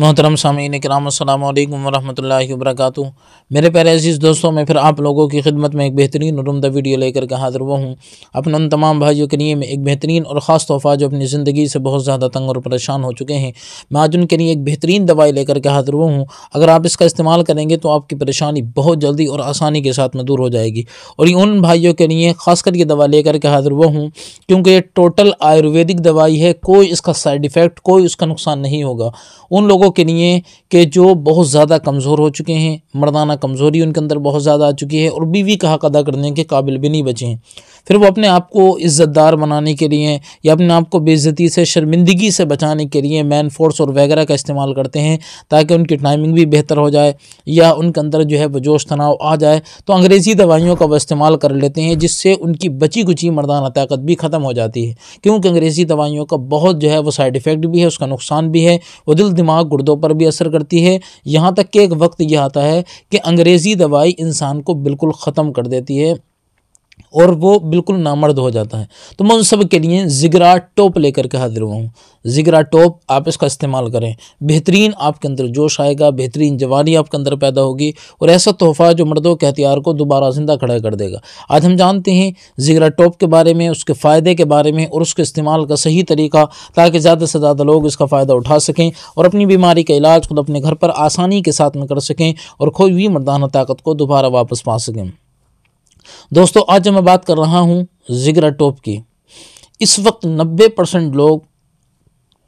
मोहतरम सामीन कराम अल्लाम वरक मेरे प्यारे अज़ीज़ दोस्तों, मैं फिर आप लोगों की खिदमत में एक बेहतरीन और उमदा वीडियो लेकर के हाजिर हुआ हूँ। अपने उन तमाम भाइयों के लिए मैं एक बेहतरीन और ख़ास तोहफ़ा, जो अपनी ज़िंदगी से बहुत ज़्यादा तंग और परेशान हो चुके हैं, मैं आज उनके लिए एक बेहतरीन दवाई लेकर के हाजिर हुआ हूँ। अगर आप इसका इस्तेमाल करेंगे तो आपकी परेशानी बहुत जल्दी और आसानी के साथ में दूर हो जाएगी। और ये उन भाइयों के लिए ख़ासकर ये दवा लेकर के हाजिर हुआ हूँ, क्योंकि ये टोटल आयुर्वेदिक दवाई है, कोई इसका साइड इफ़ेक्ट, कोई उसका नुकसान नहीं होगा। उन लोगों के लिए कि जो बहुत ज़्यादा कमज़ोर हो चुके हैं, मर्दाना कमज़ोरी उनके अंदर बहुत ज़्यादा आ चुकी है और बीवी का हक अदा करने के काबिल भी नहीं बचे हैं। फिर वो अपने आप को इज़्ज़तदार बनाने के लिए या अपने आप को बेइज़्ज़ती से, शर्मिंदगी से बचाने के लिए मैन फोर्स और वगैरह का इस्तेमाल करते हैं ताकि उनकी टाइमिंग भी बेहतर हो जाए या उनके अंदर जो है वो जोश तनाव आ जाए। तो अंग्रेज़ी दवाइयों का वो इस्तेमाल कर लेते हैं जिससे उनकी बची कुची मर्दाना ताकत भी ख़त्म हो जाती है। क्योंकि अंग्रेज़ी दवाइयों का बहुत जो है वो साइड इफ़ेक्ट भी है, उसका नुकसान भी है, वो दिल दिमाग गुर्दों पर भी असर करती है। यहाँ तक कि एक वक्त यह आता है कि अंग्रेज़ी दवाई इंसान को बिल्कुल ख़त्म कर देती है। और वो बिल्कुल नामर्द हो जाता है। तो मैं उन सब के लिए जिगरा टॉप लेकर के हाजिर हुआ हूँ। जिगरा टॉप आप इसका इस्तेमाल करें। बेहतरीन आपके अंदर जोश आएगा, बेहतरीन जवानी आपके अंदर पैदा होगी और ऐसा तोहफ़ा जो मर्दों के हथियार को दोबारा ज़िंदा खड़ा कर देगा। आज हम जानते हैं जिगरा टॉप के बारे में, उसके फ़ायदे के बारे में और उसके इस्तेमाल का सही तरीका ताकि ज़्यादा से ज़्यादा लोग इसका फ़ायदा उठा सकें और अपनी बीमारी का इलाज खुद अपने घर पर आसानी के साथ में कर सकें और खोई हुई मर्दाना ताकत को दोबारा वापस पा सकें। दोस्तों, आज मैं बात कर रहा हूँ जिगरा टोप की। इस वक्त 90 परसेंट लोग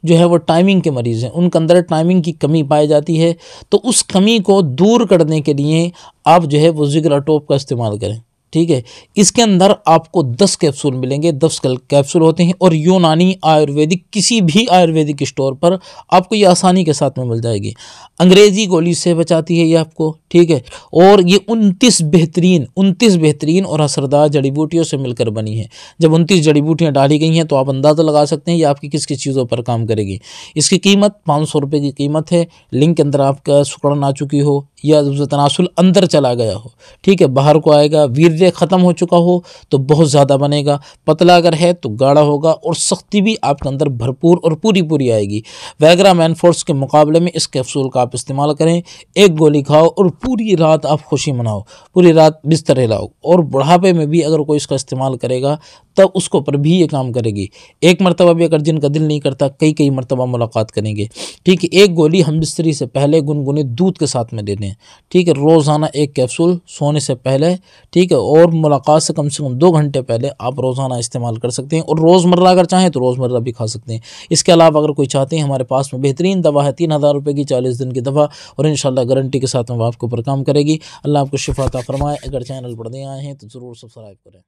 जो है वो टाइमिंग के मरीज़ हैं। उनके अंदर टाइमिंग की कमी पाई जाती है। तो उस कमी को दूर करने के लिए आप जो है वो जिगरा टोप का इस्तेमाल करें। ठीक है? इसके अंदर आपको 10 कैप्सूल मिलेंगे 10 कैप्सूल होते हैं और यूनानी आयुर्वेदिक किसी भी आयुर्वेदिक स्टोर पर आपको ये आसानी के साथ में मिल जाएगी। अंग्रेज़ी गोली से बचाती है ये आपको, ठीक है? और ये उनतीस बेहतरीन उनतीस बेहतरीन और असरदार जड़ी बूटियों से मिलकर बनी है। जब उनतीस जड़ी बूटियाँ डाली गई हैं तो आप अंदाज़ा लगा सकते हैं ये आपकी किस किस चीज़ों पर काम करेगी। इसकी कीमत पाँच सौ रुपये की कीमत है। लिंक के अंदर आपका सुकड़न आ चुकी हो या तनासुल अंदर चला गया हो, ठीक है? बाहर को आएगा वीर्य ख़त्म हो चुका हो तो बहुत ज़्यादा बनेगा। पतला अगर है तो गाढ़ा होगा और सख्ती भी आपके अंदर भरपूर और पूरी पूरी आएगी। वैगरा मैन फोर्स के मुकाबले में इस कैप्सूल का आप इस्तेमाल करें। एक गोली खाओ और पूरी रात आप खुशी मनाओ। पूरी रात बिस्तर हिलाओ और बुढ़ापे में भी अगर कोई इसका इस्तेमाल करेगा, तब उसको पर भी ये काम करेगी। एक मरतबा भी अगर जिनका दिल नहीं करता कई कई मरतबा मुलाकात करेंगे। ठीक है, एक गोली हम बिस्तरी से पहले गुनगुने दूध के साथ में दे दें। ठीक है, रोज़ाना एक कैप्सूल सोने से पहले। ठीक है और मुलाकात से कम से कम दो घंटे पहले आप रोज़ाना इस्तेमाल कर सकते हैं और रोज़मर्रा अगर चाहें तो रोज़मर्रा भी खा सकते हैं। इसके अलावा अगर कोई चाहते हैं हमारे पास में बेहतरीन दवा है, तीन हज़ार रुपये की चालीस दिन की दवा और इन गारंटी के साथ में आपके ऊपर काम करेगी। अल्लाह आपको शिफाता फरमाए। अगर चैनल पर नहीं आए हैं तो ज़रूर सब्सक्राइब करें।